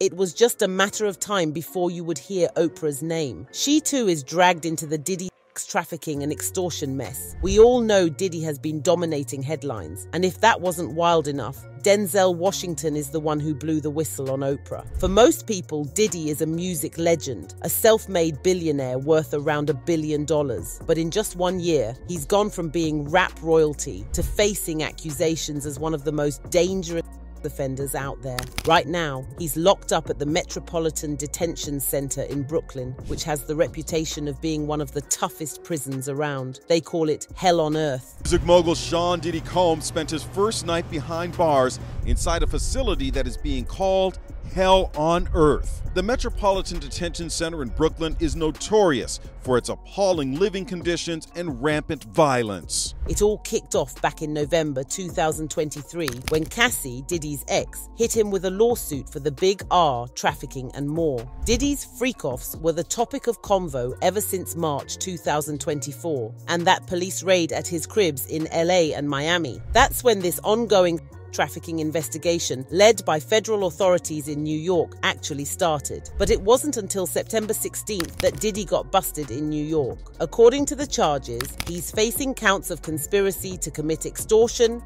it was just a matter of time before you would hear Oprah's name. She too is dragged into the Diddy trafficking and extortion mess. We all know Diddy has been dominating headlines, and if that wasn't wild enough, Denzel Washington is the one who blew the whistle on Oprah. For most people, Diddy is a music legend, a self made billionaire worth around a billion dollars. But in just one year, he's gone from being rap royalty to facing accusations as one of the most dangerous offenders out there. Right now, he's locked up at the Metropolitan Detention Center in Brooklyn, which has the reputation of being one of the toughest prisons around. They call it Hell on Earth. Music mogul Sean Diddy Combs spent his first night behind bars inside a facility that is being called hell on earth. The Metropolitan Detention Center in Brooklyn is notorious for its appalling living conditions and rampant violence. It all kicked off back in November 2023 when Cassie, Diddy's ex, hit him with a lawsuit for the Big R, trafficking, and more. Diddy's freak offs were the topic of convo ever since March 2024 and that police raid at his cribs in LA and Miami. That's when this ongoing trafficking investigation led by federal authorities in New York actually started. But it wasn't until September 16th that Diddy got busted in New York. According to the charges, he's facing counts of conspiracy to commit extortion,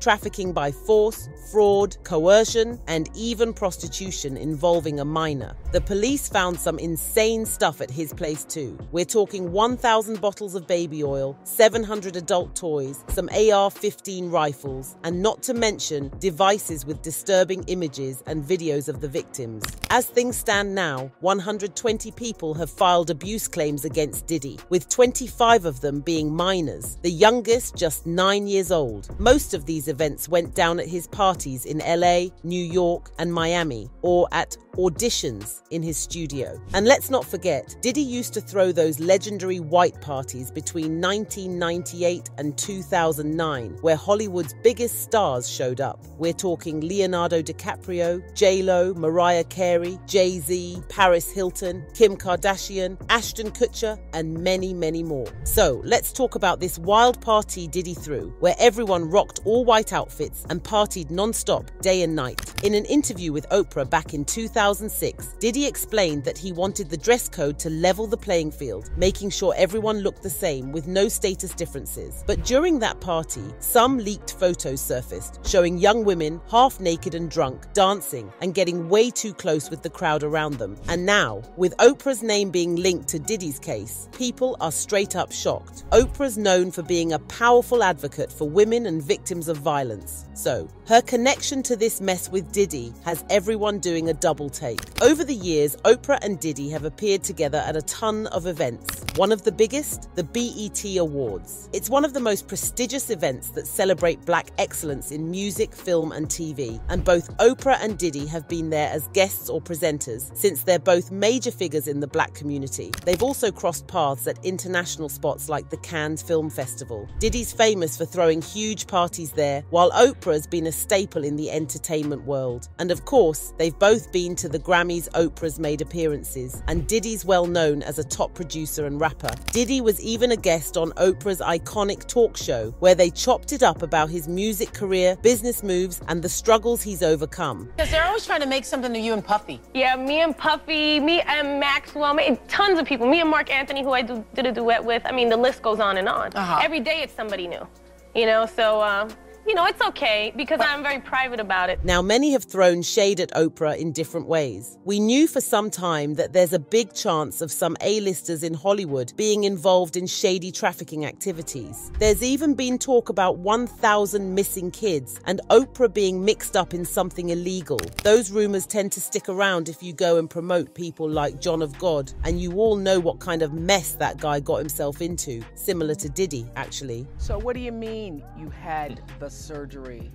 trafficking by force, fraud, coercion, and even prostitution involving a minor. The police found some insane stuff at his place too. We're talking 1,000 bottles of baby oil, 700 adult toys, some AR 15 rifles, and not to mention devices with disturbing images and videos of the victims. As things stand now, 120 people have filed abuse claims against Diddy, with 25 of them being minors, the youngest just 9 years old. Most of these events went down at his parties in LA, New York, and Miami, or at auditions in his studio. And let's not forget, Diddy used to throw those legendary white parties between 1998 and 2009, where Hollywood's biggest stars showed up. We're talking Leonardo DiCaprio, J-Lo, Mariah Carey, Jay-Z, Paris Hilton, Kim Kardashian, Ashton Kutcher, and many, many more. So let's talk about this wild party Diddy threw, where everyone rocked all white outfits and partied non-stop, day and night. In an interview with Oprah back in 2006, Diddy explained that he wanted the dress code to level the playing field, making sure everyone looked the same with no status differences. But during that party, some leaked photos surfaced showing young women half naked and drunk, dancing and getting way too close with the crowd around them. And now, with Oprah's name being linked to Diddy's case, people are straight up shocked. Oprah's known for being a powerful advocate for women and victims of violence. So, her connection to this mess with Diddy has everyone doing a double take. Over the years, Oprah and Diddy have appeared together at a ton of events. One of the biggest, the BET Awards. It's one of the most prestigious events that celebrate black excellence in music, film, and TV. And both Oprah and Diddy have been there as guests or presenters since they're both major figures in the black community. They've also crossed paths at international spots like the Cannes Film Festival. Diddy's famous for throwing huge parties there, while Oprah has been a staple in the entertainment world. And of course, they've both been to the Grammys Oprah's made appearances, and Diddy's well known as a top producer and rapper. Diddy was even a guest on Oprah's iconic talk show, where they chopped it up about his music career, business moves, and the struggles he's overcome. Because they're always trying to make something of you and Puffy. Yeah, me and Puffy, me and Maxwell, me, tons of people. Me and Marc Anthony, who I do, did a duet with. I mean, the list goes on and on. Uh-huh. Every day it's somebody new, you know. So. Uh, you know, it's okay because I'm very private about it. Now, many have thrown shade at Oprah in different ways. We knew for some time that there's a big chance of some A-listers in Hollywood being involved in shady trafficking activities. There's even been talk about 1,000 missing kids and Oprah being mixed up in something illegal. Those rumors tend to stick around if you go and promote people like John of God, and you all know what kind of mess that guy got himself into, similar to Diddy, actually. So, what do you mean you had the surgery?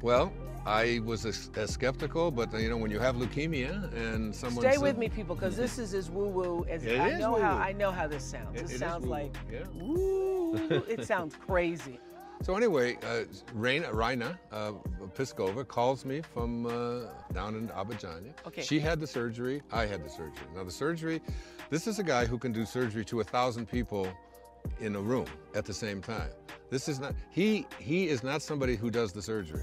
Well, I was as, as skeptical, but you know, when you have leukemia and someone Stay said- with me, people, because this is as woo woo as It I is know how. I know how this sounds. It- it is sounds woo-woo, like yeah. woo. It sounds crazy. So anyway, uh, Raina, Raina uh, Piskova calls me from uh, down in Abadiânia. Okay. She had the surgery. I had the surgery. Now the surgery, this is a guy who can do surgery to a thousand people in a room at the same time. This is not he. He is not somebody who does the surgery.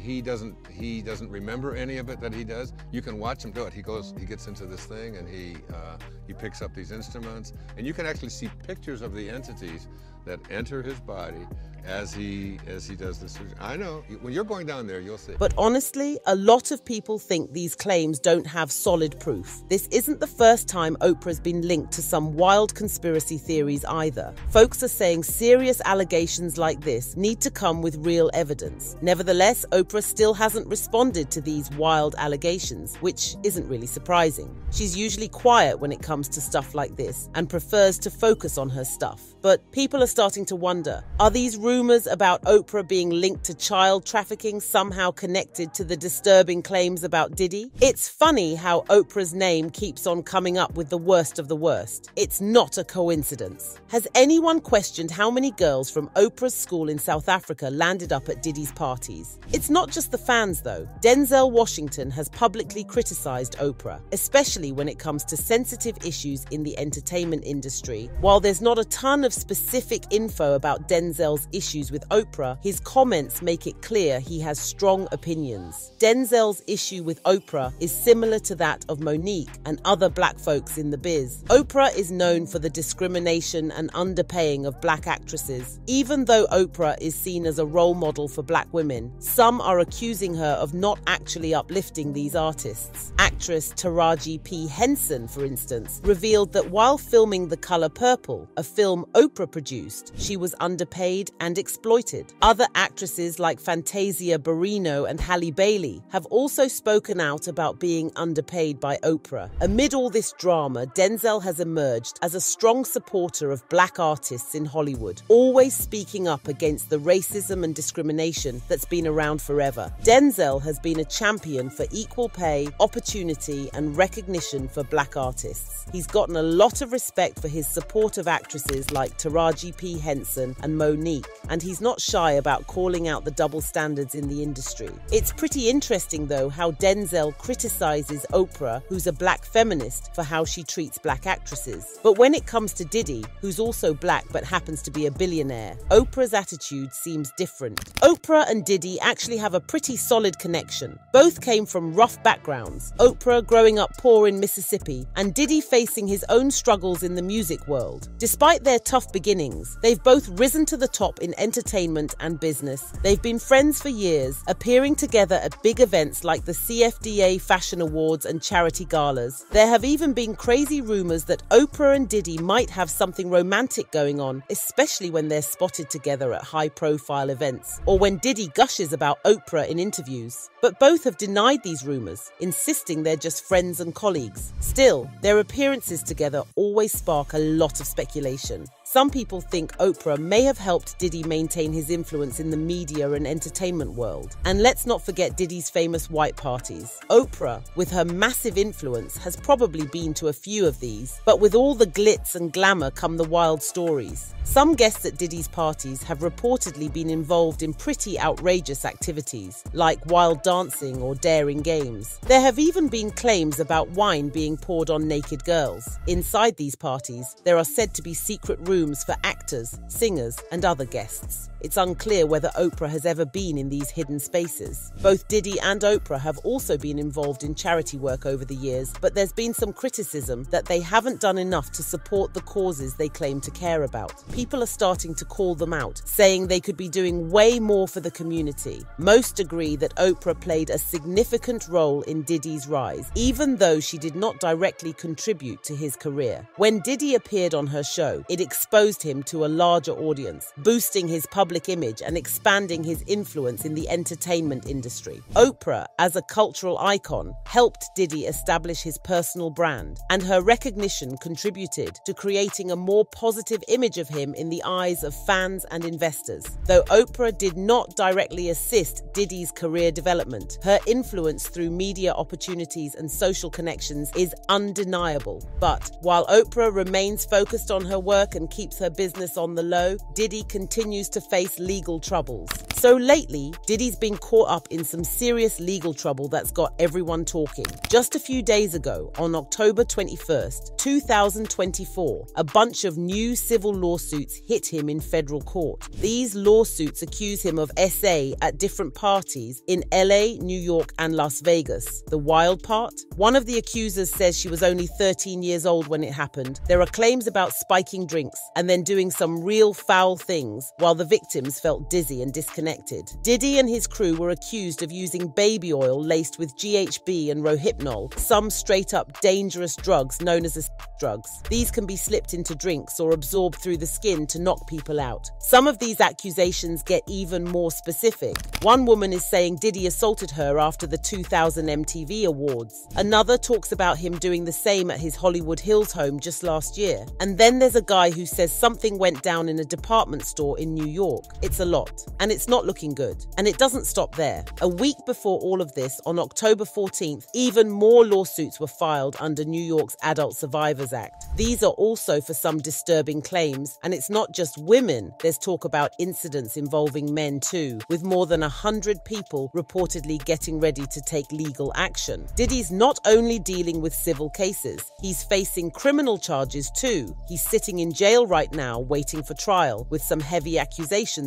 He doesn't he doesn't remember any of it that he does. You can watch him do it. He goes, he gets into this thing and he uh, he picks up these instruments, and you can actually see pictures of the entities that enter his body as he as he does this. I know when you're going down there, you'll see. But honestly, a lot of people think these claims don't have solid proof. This isn't the first time Oprah's been linked to some wild conspiracy theories either. Folks are saying serious allegations like this need to come with real evidence. Nevertheless, Oprah still hasn't responded to these wild allegations, which isn't really surprising. She's usually quiet when it comes to stuff like this and prefers to focus on her stuff. But people are starting to wonder are these rumors about Oprah being linked to child trafficking somehow connected to the disturbing claims about Diddy? It's funny how Oprah's name keeps on coming up with the worst of the worst. It's not a coincidence. Has anyone questioned how many girls from Oprah's school in South Africa landed up at Diddy's parties? It's not just the fans, though. Denzel Washington has publicly criticized Oprah, especially when it comes to sensitive issues in the entertainment industry. While there's not a ton of specific info about Denzel's issues with Oprah, his comments make it clear he has strong opinions. Denzel's issue with Oprah is similar to that of Mo'Nique and other black folks in the biz. Oprah is known for the discrimination and underpaying of black actresses. Even though Oprah is seen as a role model for black women, some are accusing her of not actually uplifting these artists. Actress Taraji P. Henson, for instance, revealed that while filming The Color Purple, a film Oprah produced, she was underpaid and exploited. Other actresses like Fantasia Barrino and Halle Bailey have also spoken out about being underpaid by Oprah. Amid all this drama, Denzel has emerged as a strong supporter of black artists in Hollywood, always speaking up against the racism and discrimination that's been around forever. Denzel has been a champion for equal pay, opportunity, and recognition for black artists. He's gotten a lot of respect for his support of actresses like Taraji P. Henson and Mo'Nique, and he's not shy about calling out the double standards in the industry. It's pretty interesting, though, how Denzel criticizes Oprah, who's a black feminist, for how she treats black actresses. But when it comes to Diddy, who's also black but happens to be a billionaire, Oprah's attitude seems different. Oprah and Diddy actually have a pretty solid connection. Both came from rough backgrounds. Oprah growing up poor in Mississippi, and Diddy facing his own struggles in the music world. Despite their tough beginnings, they've both risen to the top in entertainment and business. They've been friends for years, appearing together at big events like the CFDA Fashion Awards and charity galas. There have even been crazy rumors that Oprah and Diddy might have something romantic going on, especially when they're spotted together at high profile events, or when Diddy gushes about Oprah in interviews. But both have denied these rumors, insisting they're just friends and colleagues. Still, their appearances together always spark a lot of speculation. Some people think Oprah may have helped Diddy maintain his influence in the media and entertainment world. And let's not forget Diddy's famous white parties. Oprah, with her massive influence, has probably been to a few of these, but with all the glitz and glamour come the wild stories. Some guests at Diddy's parties have reportedly been involved in pretty outrageous activities, like wild dancing or daring games. There have even been claims about wine being poured on naked girls. Inside these parties, there are said to be secret rooms for actors, singers, and other guests. It's unclear whether Oprah has ever been in these hidden spaces. Both Diddy and Oprah have also been involved in charity work over the years, but there's been some criticism that they haven't done enough to support the causes they claim to care about. People are starting to call them out, saying they could be doing way more for the community. Most agree that Oprah played a significant role in Diddy's rise, even though she did not directly contribute to his career. When Diddy appeared on her show, it exposed him to a larger audience, boosting his public image and expanding his influence in the entertainment industry. Oprah, as a cultural icon, helped Diddy establish his personal brand, and her recognition contributed to creating a more positive image of him in the eyes of fans and investors. Though Oprah did not directly assist Diddy's career development, her influence through media opportunities and social connections is undeniable. But while Oprah remains focused on her work and keeps her business on the low, Diddy continues to face face legal troubles. So lately, Diddy's been caught up in some serious legal trouble that's got everyone talking. Just a few days ago, on October 21st, 2024, a bunch of new civil lawsuits hit him in federal court. These lawsuits accuse him of SA at different parties in LA, New York, and Las Vegas. The wild part? One of the accusers says she was only 13 years old when it happened. There are claims about spiking drinks and then doing some real foul things while the victims felt dizzy and disconnected connected. Diddy and his crew were accused of using baby oil laced with GHB and Rohypnol, some straight up dangerous drugs known as drugs. These can be slipped into drinks or absorbed through the skin to knock people out. Some of these accusations get even more specific. One woman is saying Diddy assaulted her after the 2000 MTV Awards. Another talks about him doing the same at his Hollywood Hills home just last year. And then there's a guy who says something went down in a department store in New York. It's a lot. And it's not looking good. And it doesn't stop there. A week before all of this, on October 14th, even more lawsuits were filed under New York's Adult Survivors Act. These are also for some disturbing claims, and it's not just women. There's talk about incidents involving men too, with more than 100 people reportedly getting ready to take legal action. Diddy's not only dealing with civil cases, he's facing criminal charges too. He's sitting in jail right now waiting for trial, with some heavy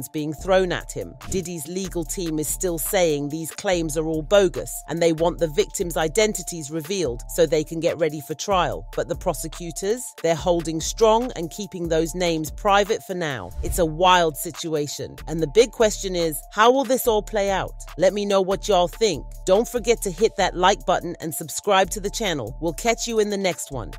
being thrown at him. Diddy's legal team is still saying these claims are all bogus and they want the victims' identities revealed so they can get ready for trial. But the prosecutors, they're holding strong and keeping those names private for now. It's a wild situation. And the big question is how will this all play out? Let me know what y'all think. Don't forget to hit that like button and subscribe to the channel. We'll catch you in the next one.